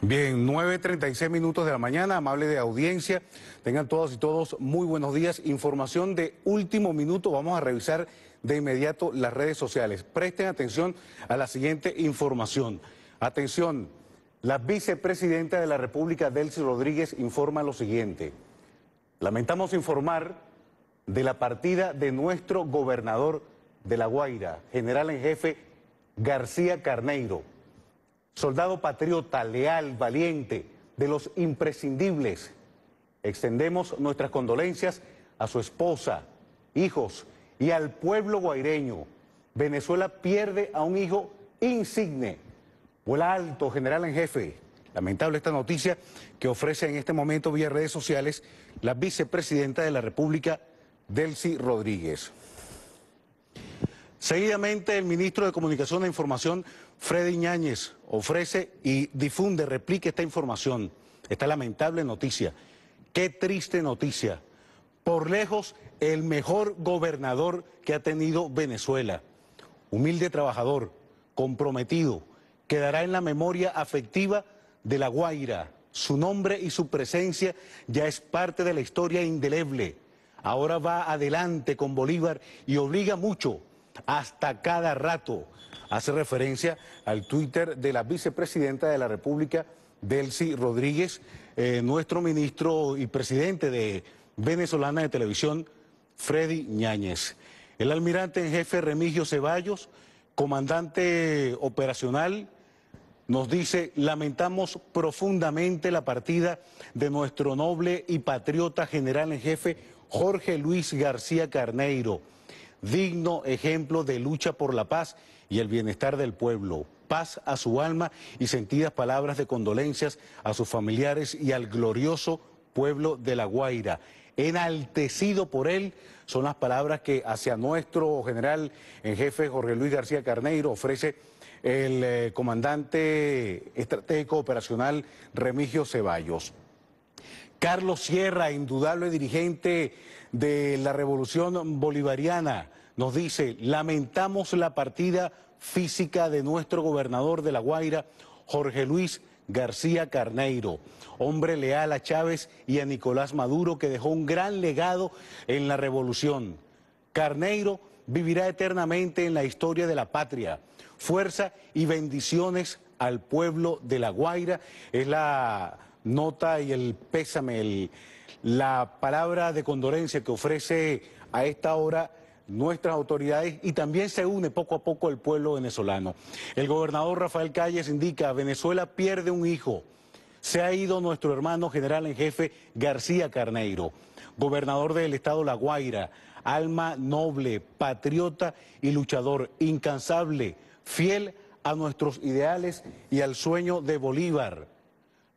Bien, 9.36 minutos de la mañana, amable de audiencia. Tengan todas y todos muy buenos días. Información de último minuto. Vamos a revisar de inmediato las redes sociales. Presten atención a la siguiente información. Atención, la vicepresidenta de la República, Delcy Rodríguez, informa lo siguiente. Lamentamos informar de la partida de nuestro gobernador de La Guaira, general en jefe García Carneiro soldado patriota, leal, valiente, de los imprescindibles. Extendemos nuestras condolencias a su esposa, hijos y al pueblo guaireño. Venezuela pierde a un hijo insigne. Vuela alto, general en jefe. Lamentable esta noticia que ofrece en este momento vía redes sociales la vicepresidenta de la República, Delcy Rodríguez. Seguidamente, el ministro de Comunicación e Información, Freddy Ñáñez, ofrece y difunde, replica esta información, esta lamentable noticia. Qué triste noticia. Por lejos, el mejor gobernador que ha tenido Venezuela. Humilde trabajador, comprometido, quedará en la memoria afectiva de La Guaira. Su nombre y su presencia ya es parte de la historia indeleble. Ahora va adelante con Bolívar y obliga mucho hasta cada rato. Hace referencia al Twitter de la vicepresidenta de la República, Delcy Rodríguez, eh, nuestro ministro y presidente de Venezolana de Televisión, Freddy Ñáñez. El almirante en jefe Remigio Ceballos, comandante operacional, nos dice, lamentamos profundamente la partida de nuestro noble y patriota general en jefe Jorge Luis García Carneiro digno ejemplo de lucha por la paz y el bienestar del pueblo. Paz a su alma y sentidas palabras de condolencias a sus familiares y al glorioso pueblo de La Guaira. Enaltecido por él son las palabras que hacia nuestro general en jefe Jorge Luis García Carneiro ofrece el eh, comandante estratégico operacional Remigio Ceballos. Carlos Sierra, indudable dirigente de la revolución bolivariana, nos dice, lamentamos la partida física de nuestro gobernador de La Guaira, Jorge Luis García Carneiro, hombre leal a Chávez y a Nicolás Maduro que dejó un gran legado en la revolución. Carneiro vivirá eternamente en la historia de la patria. Fuerza y bendiciones al pueblo de La Guaira. Es la nota y el pésame, la palabra de condolencia que ofrece a esta hora nuestras autoridades y también se une poco a poco el pueblo venezolano. El gobernador Rafael Calles indica, Venezuela pierde un hijo. Se ha ido nuestro hermano general en jefe García Carneiro, gobernador del estado La Guaira, alma noble, patriota y luchador, incansable, fiel a nuestros ideales y al sueño de Bolívar.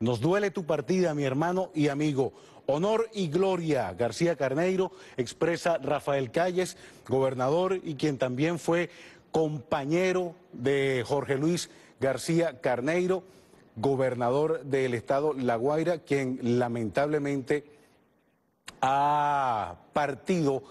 Nos duele tu partida, mi hermano y amigo. Honor y gloria, García Carneiro, expresa Rafael Calles, gobernador y quien también fue compañero de Jorge Luis García Carneiro, gobernador del estado La Guaira, quien lamentablemente ha partido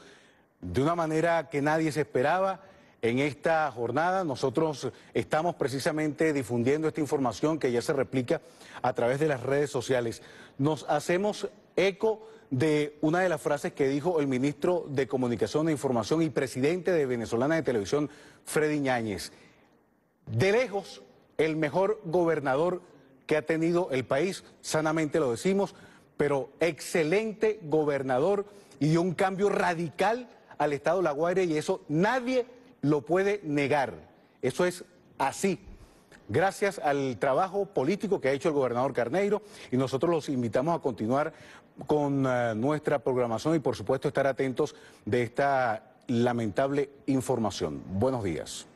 de una manera que nadie se esperaba en esta jornada nosotros estamos precisamente difundiendo esta información que ya se replica a través de las redes sociales. Nos hacemos eco de una de las frases que dijo el ministro de Comunicación e Información y presidente de Venezolana de Televisión, Freddy Ñáñez. De lejos, el mejor gobernador que ha tenido el país, sanamente lo decimos, pero excelente gobernador y dio un cambio radical al Estado de La Guaira y eso nadie lo puede negar. Eso es así. Gracias al trabajo político que ha hecho el gobernador Carneiro y nosotros los invitamos a continuar con eh, nuestra programación y por supuesto estar atentos de esta lamentable información. Buenos días.